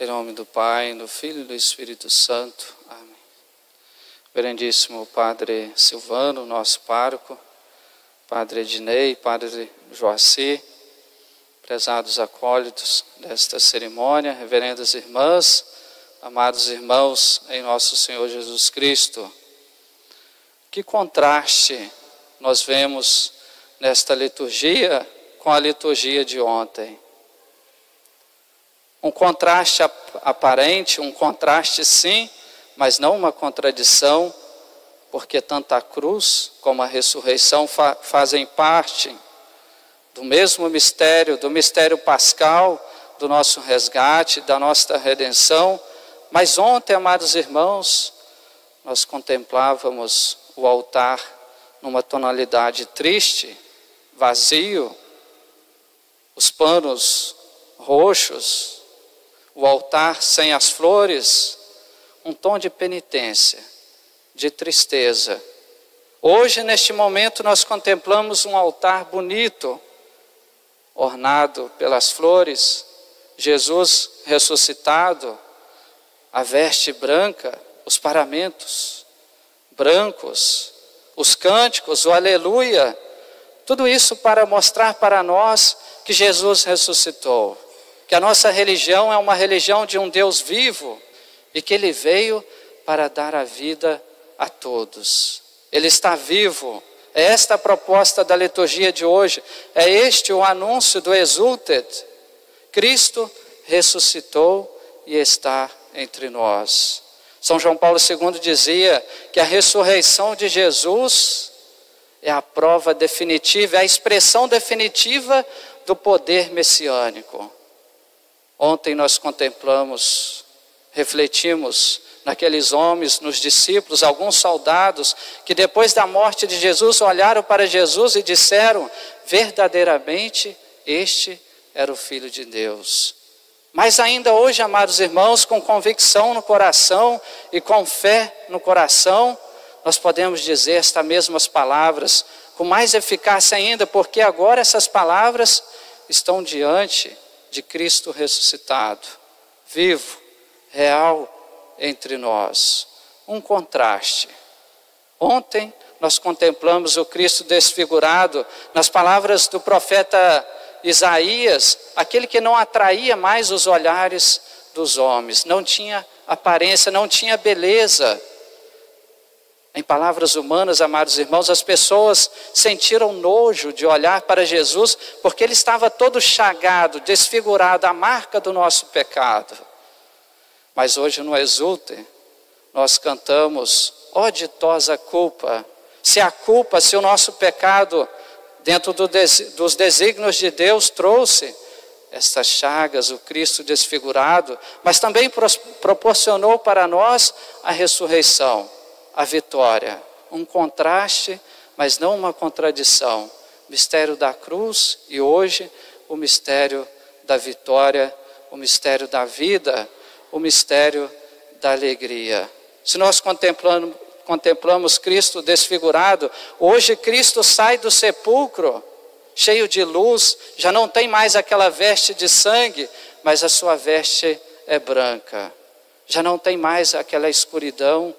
Em nome do Pai, do Filho e do Espírito Santo. Amém. Grandíssimo Padre Silvano, nosso pároco, Padre Ednei, Padre Joaci, prezados acólitos desta cerimônia, reverendas irmãs, amados irmãos em nosso Senhor Jesus Cristo. Que contraste nós vemos nesta liturgia com a liturgia de ontem. Um contraste aparente, um contraste sim, mas não uma contradição, porque tanto a cruz como a ressurreição fa fazem parte do mesmo mistério, do mistério pascal, do nosso resgate, da nossa redenção. Mas ontem, amados irmãos, nós contemplávamos o altar numa tonalidade triste, vazio, os panos roxos, o altar sem as flores, um tom de penitência, de tristeza. Hoje, neste momento, nós contemplamos um altar bonito, ornado pelas flores, Jesus ressuscitado, a veste branca, os paramentos brancos, os cânticos, o aleluia, tudo isso para mostrar para nós que Jesus ressuscitou, que a nossa religião é uma religião de um Deus vivo e que ele veio para dar a vida a todos. Ele está vivo. É esta a proposta da liturgia de hoje. É este o anúncio do Exulted. Cristo ressuscitou e está entre nós. São João Paulo II dizia que a ressurreição de Jesus é a prova definitiva, é a expressão definitiva do poder messiânico. Ontem nós contemplamos, refletimos naqueles homens, nos discípulos, alguns soldados que depois da morte de Jesus olharam para Jesus e disseram: verdadeiramente este era o Filho de Deus. Mas ainda hoje, amados irmãos, com convicção no coração e com fé no coração, nós podemos dizer estas mesmas palavras com mais eficácia ainda, porque agora essas palavras estão diante de Cristo ressuscitado, vivo, real entre nós. Um contraste. Ontem nós contemplamos o Cristo desfigurado nas palavras do profeta Isaías, aquele que não atraía mais os olhares dos homens, não tinha aparência, não tinha beleza. Em palavras humanas, amados irmãos, as pessoas sentiram nojo de olhar para Jesus, porque ele estava todo chagado, desfigurado, a marca do nosso pecado. Mas hoje no Exulte, nós cantamos, ó ditosa culpa, se a culpa, se o nosso pecado, dentro do des, dos desígnios de Deus, trouxe estas chagas, o Cristo desfigurado, mas também proporcionou para nós a ressurreição, a vitória. Um contraste, mas não uma contradição. Mistério da cruz e hoje o mistério da vitória, o mistério da vida, o mistério da alegria. Se nós contemplamos, contemplamos Cristo desfigurado, hoje Cristo sai do sepulcro, cheio de luz, já não tem mais aquela veste de sangue, mas a sua veste é branca. Já não tem mais aquela escuridão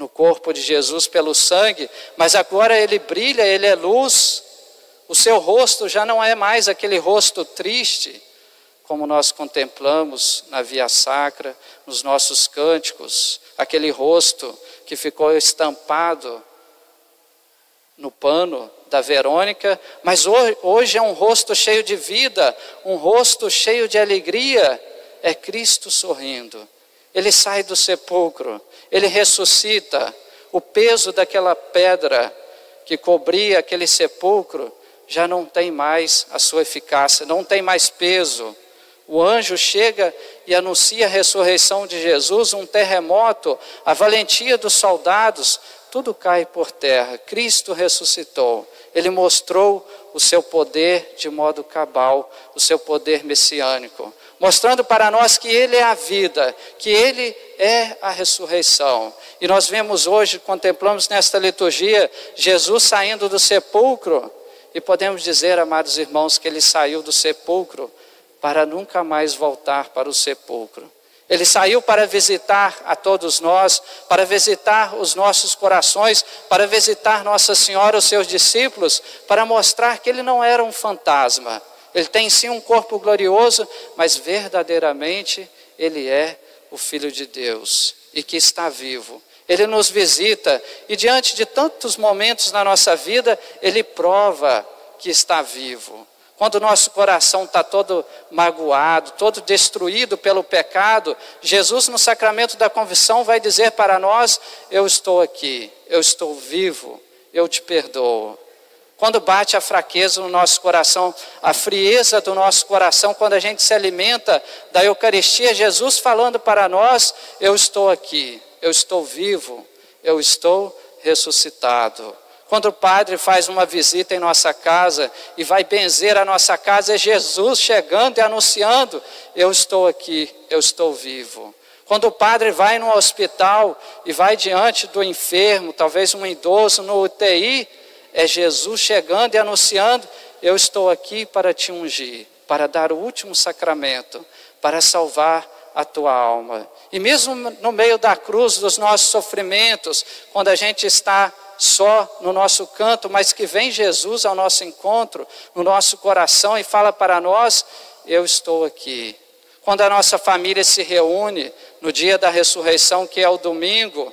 no corpo de Jesus pelo sangue, mas agora ele brilha, ele é luz. O seu rosto já não é mais aquele rosto triste, como nós contemplamos na via sacra, nos nossos cânticos, aquele rosto que ficou estampado no pano da Verônica, mas hoje é um rosto cheio de vida, um rosto cheio de alegria, é Cristo sorrindo. Ele sai do sepulcro, ele ressuscita, o peso daquela pedra que cobria aquele sepulcro já não tem mais a sua eficácia, não tem mais peso. O anjo chega e anuncia a ressurreição de Jesus, um terremoto, a valentia dos soldados, tudo cai por terra. Cristo ressuscitou. Ele mostrou o seu poder de modo cabal, o seu poder messiânico, mostrando para nós que Ele é a vida, que Ele é a ressurreição. E nós vemos hoje, contemplamos nesta liturgia, Jesus saindo do sepulcro, e podemos dizer, amados irmãos, que Ele saiu do sepulcro para nunca mais voltar para o sepulcro. Ele saiu para visitar a todos nós, para visitar os nossos corações, para visitar Nossa Senhora, os seus discípulos, para mostrar que ele não era um fantasma. Ele tem sim um corpo glorioso, mas verdadeiramente ele é o Filho de Deus e que está vivo. Ele nos visita e diante de tantos momentos na nossa vida, ele prova que está vivo. Quando o nosso coração está todo magoado, todo destruído pelo pecado, Jesus, no sacramento da convicção, vai dizer para nós: Eu estou aqui, eu estou vivo, eu te perdoo. Quando bate a fraqueza no nosso coração, a frieza do nosso coração, quando a gente se alimenta da Eucaristia, Jesus falando para nós: Eu estou aqui, eu estou vivo, eu estou ressuscitado. Quando o padre faz uma visita em nossa casa e vai benzer a nossa casa, é Jesus chegando e anunciando: Eu estou aqui, eu estou vivo. Quando o padre vai no hospital e vai diante do enfermo, talvez um idoso no UTI, é Jesus chegando e anunciando: Eu estou aqui para te ungir, para dar o último sacramento, para salvar a tua alma. E mesmo no meio da cruz, dos nossos sofrimentos, quando a gente está só no nosso canto, mas que vem Jesus ao nosso encontro, no nosso coração e fala para nós: Eu estou aqui. Quando a nossa família se reúne no dia da ressurreição, que é o domingo,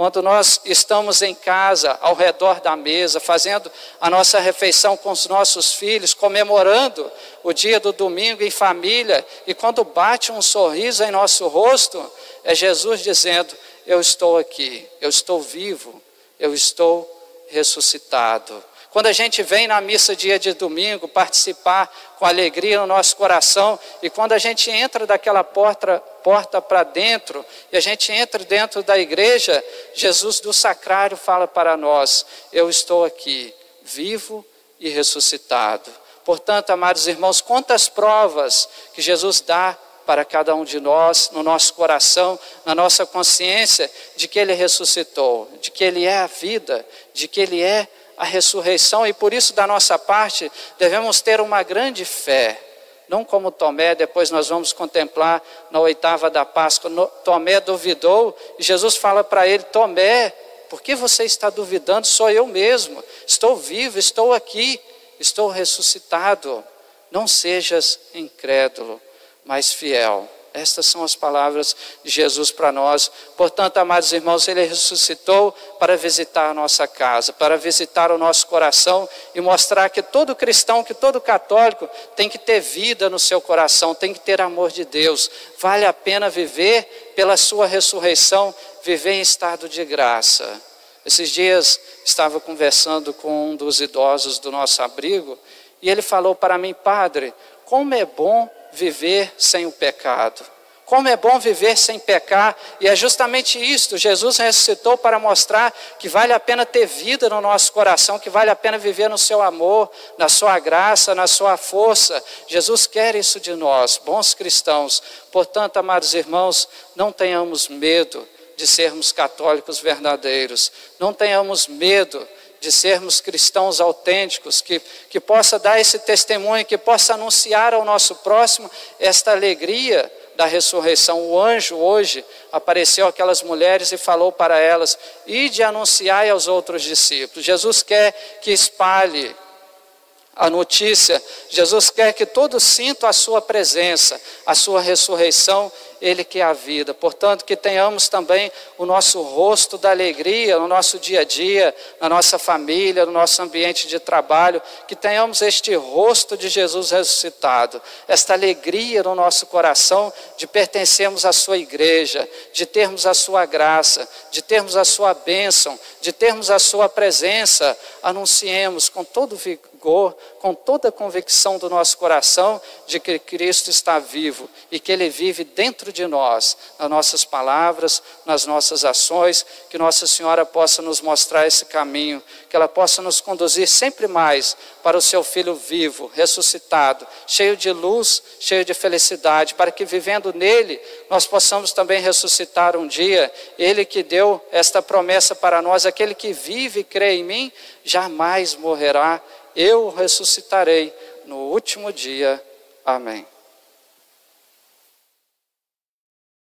quando nós estamos em casa, ao redor da mesa, fazendo a nossa refeição com os nossos filhos, comemorando o dia do domingo em família, e quando bate um sorriso em nosso rosto, é Jesus dizendo: Eu estou aqui, eu estou vivo, eu estou ressuscitado. Quando a gente vem na missa dia de domingo participar com alegria no nosso coração, e quando a gente entra daquela porta, porta para dentro, e a gente entra dentro da igreja, Jesus do sacrário fala para nós: Eu estou aqui, vivo e ressuscitado. Portanto, amados irmãos, quantas provas que Jesus dá para cada um de nós, no nosso coração, na nossa consciência, de que Ele ressuscitou, de que Ele é a vida, de que Ele é a ressurreição, e por isso, da nossa parte, devemos ter uma grande fé. Não como Tomé, depois nós vamos contemplar na oitava da Páscoa. Tomé duvidou e Jesus fala para ele: Tomé, por que você está duvidando? Sou eu mesmo, estou vivo, estou aqui, estou ressuscitado. Não sejas incrédulo mais fiel. Estas são as palavras de Jesus para nós. Portanto, amados irmãos, Ele ressuscitou para visitar a nossa casa, para visitar o nosso coração e mostrar que todo cristão, que todo católico tem que ter vida no seu coração, tem que ter amor de Deus. Vale a pena viver pela Sua ressurreição, viver em estado de graça. Esses dias estava conversando com um dos idosos do nosso abrigo e ele falou para mim, Padre, como é bom viver sem o pecado. Como é bom viver sem pecar, e é justamente isto. Jesus ressuscitou para mostrar que vale a pena ter vida no nosso coração, que vale a pena viver no seu amor, na sua graça, na sua força. Jesus quer isso de nós, bons cristãos. Portanto, amados irmãos, não tenhamos medo de sermos católicos verdadeiros, não tenhamos medo de sermos cristãos autênticos, que, que possa dar esse testemunho, que possa anunciar ao nosso próximo esta alegria da ressurreição. O anjo hoje apareceu aquelas mulheres e falou para elas: Ide anunciai aos outros discípulos. Jesus quer que espalhe a notícia. Jesus quer que todos sintam a sua presença, a sua ressurreição ele que é a vida. Portanto, que tenhamos também o nosso rosto da alegria no nosso dia a dia, na nossa família, no nosso ambiente de trabalho, que tenhamos este rosto de Jesus ressuscitado, esta alegria no nosso coração de pertencermos à sua igreja, de termos a sua graça, de termos a sua bênção, de termos a sua presença. Anunciemos com todo vigor, com toda a convicção do nosso coração de que Cristo está vivo e que Ele vive dentro de nós, nas nossas palavras, nas nossas ações, que Nossa Senhora possa nos mostrar esse caminho, que ela possa nos conduzir sempre mais para o Seu Filho vivo, ressuscitado, cheio de luz, cheio de felicidade, para que vivendo nele nós possamos também ressuscitar um dia. Ele que deu esta promessa para nós, aquele que vive e crê em mim, jamais morrerá eu ressuscitarei no último dia. Amém.